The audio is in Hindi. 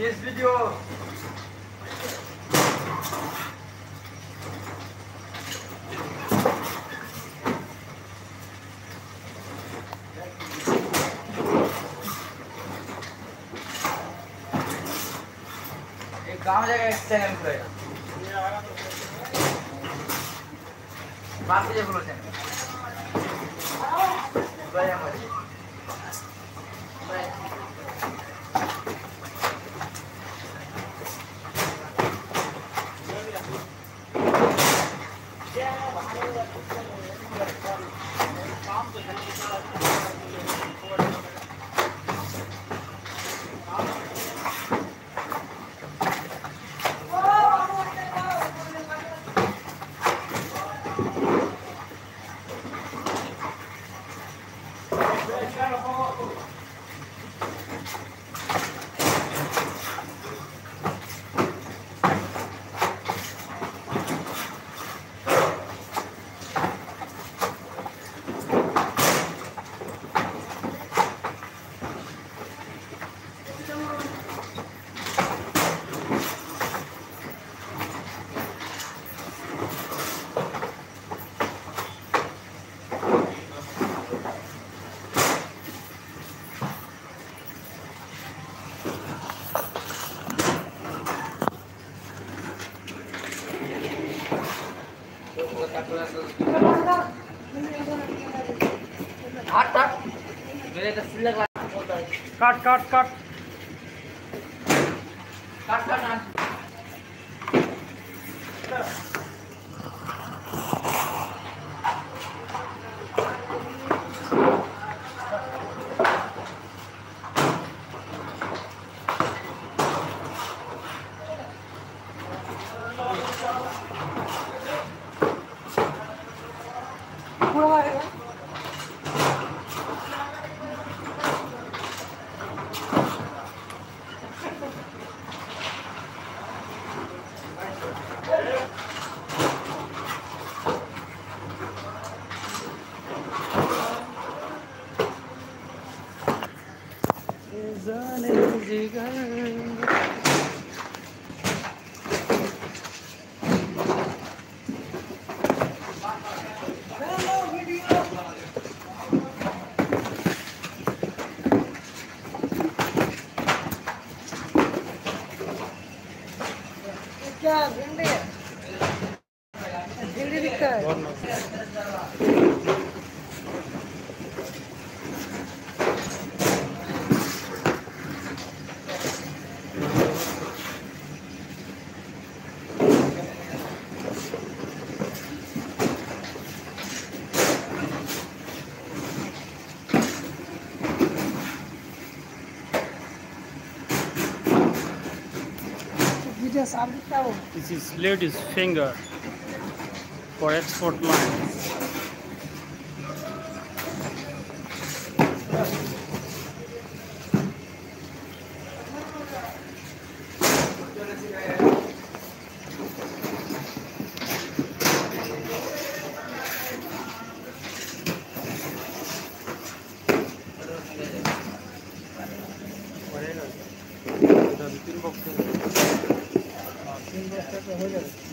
Yes, video. काम जाएगा एक चैनल खुलेगा बात कीजिए बोलो चैनल आठ आठ मेरे तो सिल्लर काट काट काट काट काट। क्या भिंडी? भिंडी दिखता है। This is lady's finger for export line. तीन बस्ते पे हो जाएगा